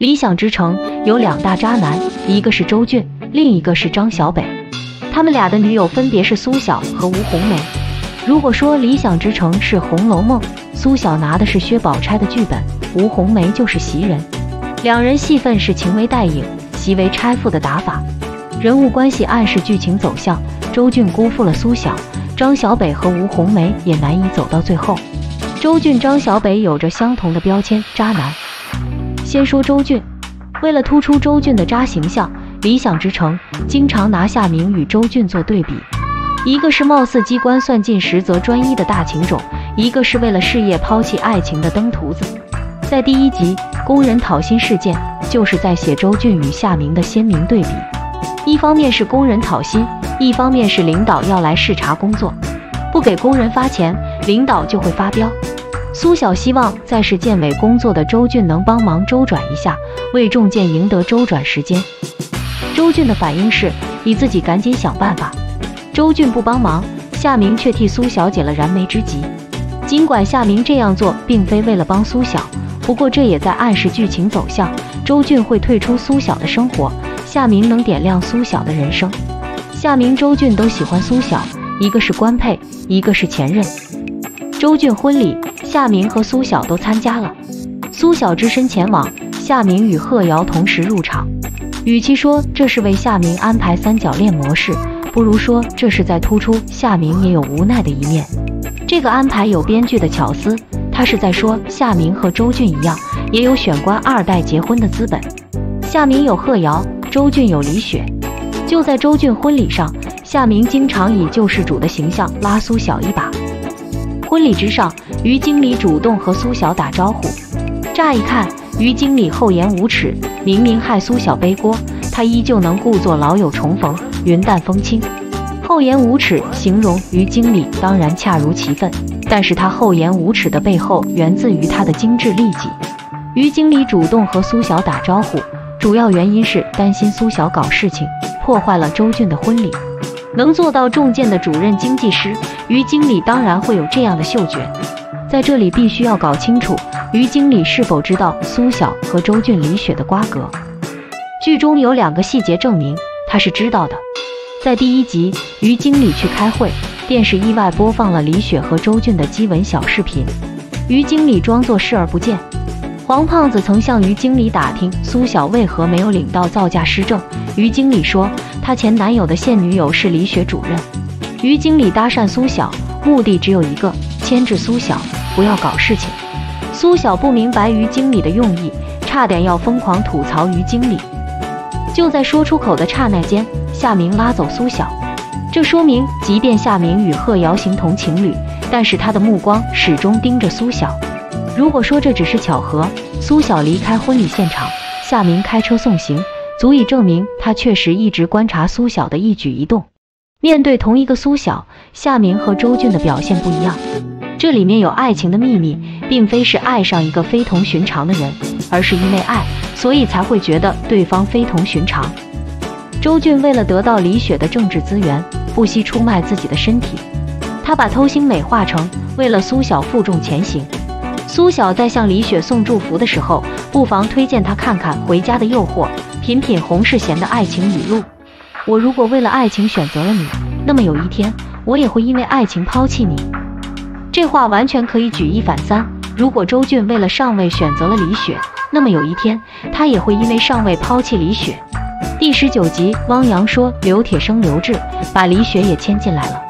理想之城有两大渣男，一个是周俊，另一个是张小北。他们俩的女友分别是苏晓和吴红梅。如果说理想之城是《红楼梦》，苏晓拿的是薛宝钗的剧本，吴红梅就是袭人。两人戏份是情为代影，袭为钗妇的打法。人物关系暗示剧情走向，周俊辜负了苏晓，张小北和吴红梅也难以走到最后。周俊、张小北有着相同的标签，渣男。先说周俊，为了突出周俊的渣形象，理想之城经常拿夏明与周俊做对比，一个是貌似机关算尽实则专一的大情种，一个是为了事业抛弃爱情的登徒子。在第一集工人讨薪事件，就是在写周俊与夏明的鲜明对比，一方面是工人讨薪，一方面是领导要来视察工作，不给工人发钱，领导就会发飙。苏晓希望在市建委工作的周俊能帮忙周转一下，为中建赢得周转时间。周俊的反应是，你自己赶紧想办法。周俊不帮忙，夏明却替苏晓解了燃眉之急。尽管夏明这样做并非为了帮苏晓，不过这也在暗示剧情走向：周俊会退出苏晓的生活，夏明能点亮苏晓的人生。夏明、周俊都喜欢苏晓，一个是官配，一个是前任。周俊婚礼。夏明和苏晓都参加了，苏晓只身前往，夏明与贺瑶同时入场。与其说这是为夏明安排三角恋模式，不如说这是在突出夏明也有无奈的一面。这个安排有编剧的巧思，他是在说夏明和周俊一样，也有选官二代结婚的资本。夏明有贺瑶，周俊有李雪。就在周俊婚礼上，夏明经常以救世主的形象拉苏晓一把。婚礼之上。于经理主动和苏晓打招呼，乍一看，于经理厚颜无耻，明明害苏晓背锅，他依旧能故作老友重逢，云淡风轻。厚颜无耻形容于经理当然恰如其分，但是他厚颜无耻的背后源自于他的精致利己。于经理主动和苏晓打招呼，主要原因是担心苏晓搞事情，破坏了周俊的婚礼。能做到中箭的主任经济师，于经理当然会有这样的嗅觉。在这里必须要搞清楚于经理是否知道苏晓和周俊、李雪的瓜葛。剧中有两个细节证明他是知道的。在第一集，于经理去开会，电视意外播放了李雪和周俊的激吻小视频。于经理装作视而不见。黄胖子曾向于经理打听苏晓为何没有领到造价师证，于经理说他前男友的现女友是李雪主任。于经理搭讪苏晓，目的只有一个，牵制苏晓。不要搞事情。苏晓不明白于经理的用意，差点要疯狂吐槽于经理。就在说出口的刹那间，夏明拉走苏晓。这说明，即便夏明与贺瑶形同情侣，但是他的目光始终盯着苏晓。如果说这只是巧合，苏晓离开婚礼现场，夏明开车送行，足以证明他确实一直观察苏晓的一举一动。面对同一个苏晓，夏明和周俊的表现不一样。这里面有爱情的秘密，并非是爱上一个非同寻常的人，而是因为爱，所以才会觉得对方非同寻常。周俊为了得到李雪的政治资源，不惜出卖自己的身体。他把偷腥美化成为了苏晓负重前行。苏晓在向李雪送祝福的时候，不妨推荐她看看《回家的诱惑》，品品洪世贤的爱情语录。我如果为了爱情选择了你，那么有一天我也会因为爱情抛弃你。这话完全可以举一反三。如果周俊为了上位选择了李雪，那么有一天他也会因为上位抛弃李雪。第十九集，汪洋说刘铁生刘志把李雪也牵进来了。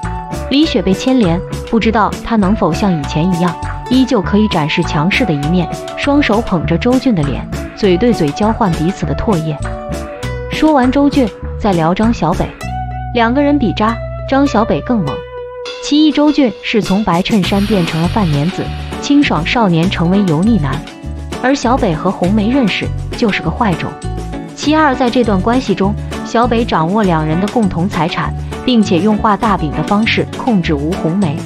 李雪被牵连，不知道他能否像以前一样，依旧可以展示强势的一面，双手捧着周俊的脸，嘴对嘴交换彼此的唾液。说完周俊，再聊张小北，两个人比渣，张小北更猛。其一，周俊是从白衬衫变成了饭粘子，清爽少年成为油腻男；而小北和红梅认识就是个坏种。其二，在这段关系中，小北掌握两人的共同财产，并且用画大饼的方式控制吴红梅。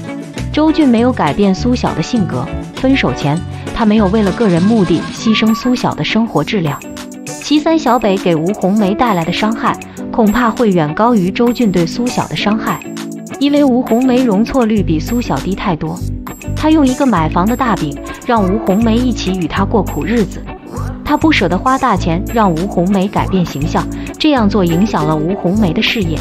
周俊没有改变苏晓的性格，分手前他没有为了个人目的牺牲苏晓的生活质量。其三，小北给吴红梅带来的伤害，恐怕会远高于周俊对苏晓的伤害。因为吴红梅容错率比苏晓低太多，他用一个买房的大饼让吴红梅一起与他过苦日子，他他不舍得花大钱让吴红梅改变形象，这样做影响了吴红梅的事业。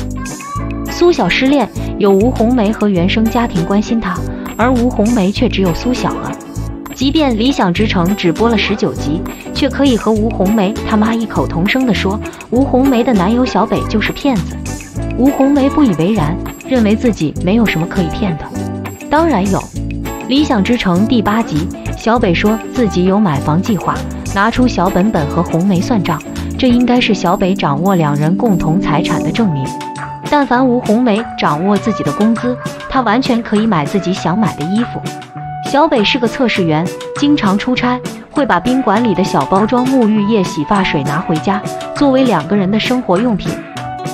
苏小失恋，有吴红梅和原生家庭关心她，而吴红梅却只有苏小了。即便《理想之城》只播了十九集，却可以和吴红梅他妈异口同声地说，吴红梅的男友小北就是骗子。吴红梅不以为然，认为自己没有什么可以骗的。当然有，《理想之城》第八集，小北说自己有买房计划，拿出小本本和红梅算账，这应该是小北掌握两人共同财产的证明。但凡吴红梅掌握自己的工资，她完全可以买自己想买的衣服。小北是个测试员，经常出差，会把宾馆里的小包装沐浴液、洗发水拿回家，作为两个人的生活用品。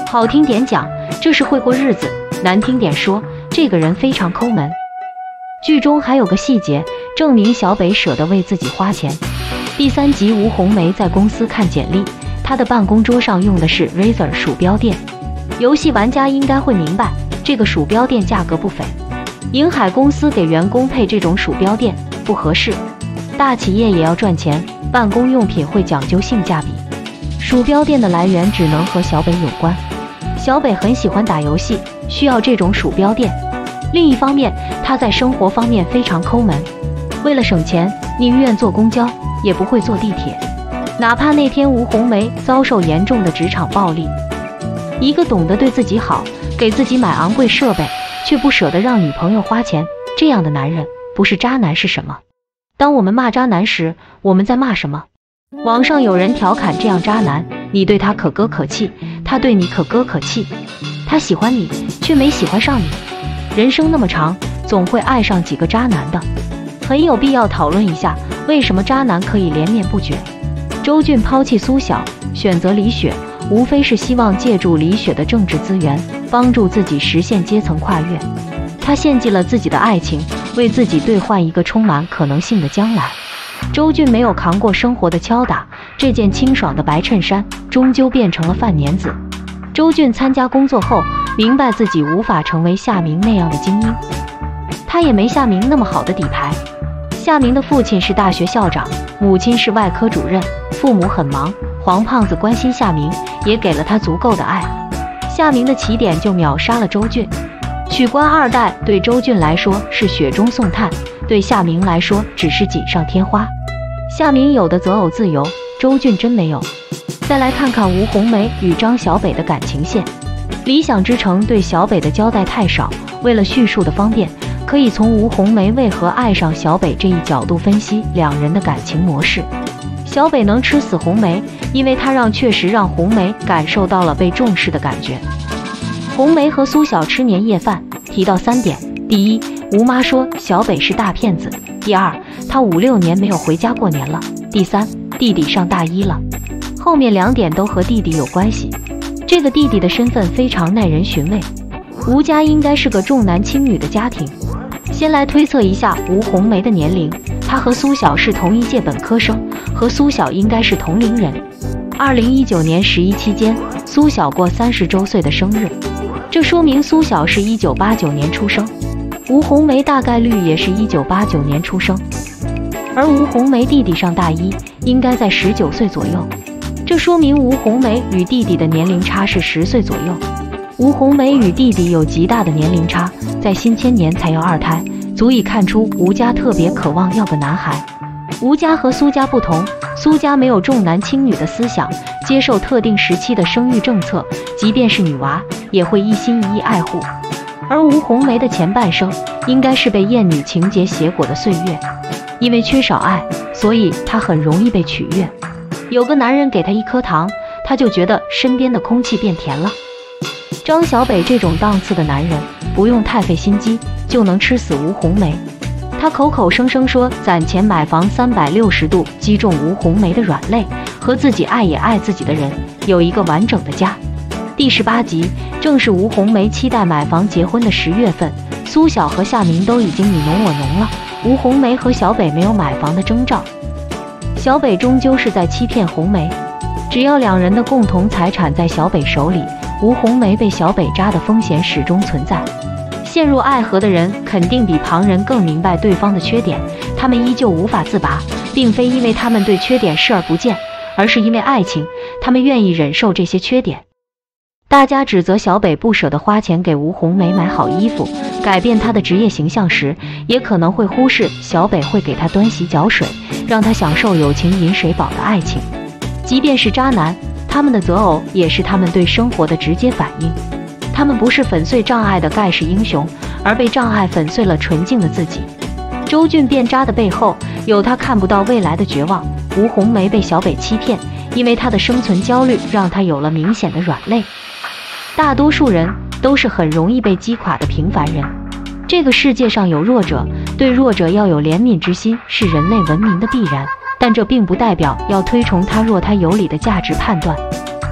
好听点讲，这是会过日子；难听点说，这个人非常抠门。剧中还有个细节，证明小北舍得为自己花钱。第三集，吴红梅在公司看简历，她的办公桌上用的是 Razer 鼠标垫。游戏玩家应该会明白，这个鼠标垫价格不菲。银海公司给员工配这种鼠标垫不合适，大企业也要赚钱，办公用品会讲究性价比。鼠标垫的来源只能和小北有关。小北很喜欢打游戏，需要这种鼠标垫。另一方面，他在生活方面非常抠门，为了省钱，宁愿坐公交也不会坐地铁，哪怕那天吴红梅遭受严重的职场暴力。一个懂得对自己好，给自己买昂贵设备。却不舍得让女朋友花钱，这样的男人不是渣男是什么？当我们骂渣男时，我们在骂什么？网上有人调侃这样渣男：你对他可歌可泣，他对你可歌可泣。他喜欢你，却没喜欢上你。人生那么长，总会爱上几个渣男的，很有必要讨论一下，为什么渣男可以连绵不绝？周俊抛弃苏晓，选择李雪，无非是希望借助李雪的政治资源。帮助自己实现阶层跨越，他献祭了自己的爱情，为自己兑换一个充满可能性的将来。周俊没有扛过生活的敲打，这件清爽的白衬衫终究变成了饭粘子。周俊参加工作后，明白自己无法成为夏明那样的精英，他也没夏明那么好的底牌。夏明的父亲是大学校长，母亲是外科主任，父母很忙。黄胖子关心夏明，也给了他足够的爱。夏明的起点就秒杀了周俊，取关二代对周俊来说是雪中送炭，对夏明来说只是锦上添花。夏明有的择偶自由，周俊真没有。再来看看吴红梅与张小北的感情线，理想之城对小北的交代太少，为了叙述的方便，可以从吴红梅为何爱上小北这一角度分析两人的感情模式。小北能吃死红梅，因为他让确实让红梅感受到了被重视的感觉。红梅和苏小吃年夜饭提到三点：第一，吴妈说小北是大骗子；第二，他五六年没有回家过年了；第三，弟弟上大一了。后面两点都和弟弟有关系，这个弟弟的身份非常耐人寻味。吴家应该是个重男轻女的家庭。先来推测一下吴红梅的年龄，她和苏小是同一届本科生，和苏小应该是同龄人。二零一九年十一期间，苏小过三十周岁的生日，这说明苏小是一九八九年出生，吴红梅大概率也是一九八九年出生，而吴红梅弟弟上大一，应该在十九岁左右，这说明吴红梅与弟弟的年龄差是十岁左右。吴红梅与弟弟有极大的年龄差，在新千年才要二胎，足以看出吴家特别渴望要个男孩。吴家和苏家不同，苏家没有重男轻女的思想，接受特定时期的生育政策，即便是女娃也会一心一意爱护。而吴红梅的前半生应该是被厌女情节挟裹的岁月，因为缺少爱，所以她很容易被取悦。有个男人给她一颗糖，她就觉得身边的空气变甜了。张小北这种档次的男人，不用太费心机就能吃死吴红梅。他口口声声说攒钱买房，三百六十度击中吴红梅的软肋，和自己爱也爱自己的人有一个完整的家。第十八集正是吴红梅期待买房结婚的十月份，苏晓和夏明都已经你侬我侬了，吴红梅和小北没有买房的征兆。小北终究是在欺骗红梅，只要两人的共同财产在小北手里。吴红梅被小北扎的风险始终存在，陷入爱河的人肯定比旁人更明白对方的缺点，他们依旧无法自拔，并非因为他们对缺点视而不见，而是因为爱情，他们愿意忍受这些缺点。大家指责小北不舍得花钱给吴红梅买好衣服，改变她的职业形象时，也可能会忽视小北会给她端洗脚水，让她享受友情饮水饱的爱情。即便是渣男，他们的择偶也是他们对生活的直接反应。他们不是粉碎障碍的盖世英雄，而被障碍粉碎了纯净的自己。周俊变渣的背后，有他看不到未来的绝望。吴红梅被小北欺骗，因为她的生存焦虑让她有了明显的软肋。大多数人都是很容易被击垮的平凡人。这个世界上有弱者，对弱者要有怜悯之心，是人类文明的必然。但这并不代表要推崇他弱他有理的价值判断。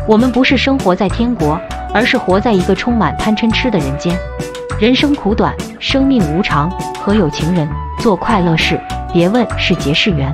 我们不是生活在天国，而是活在一个充满贪嗔痴的人间。人生苦短，生命无常，和有情人做快乐事？别问是劫是缘。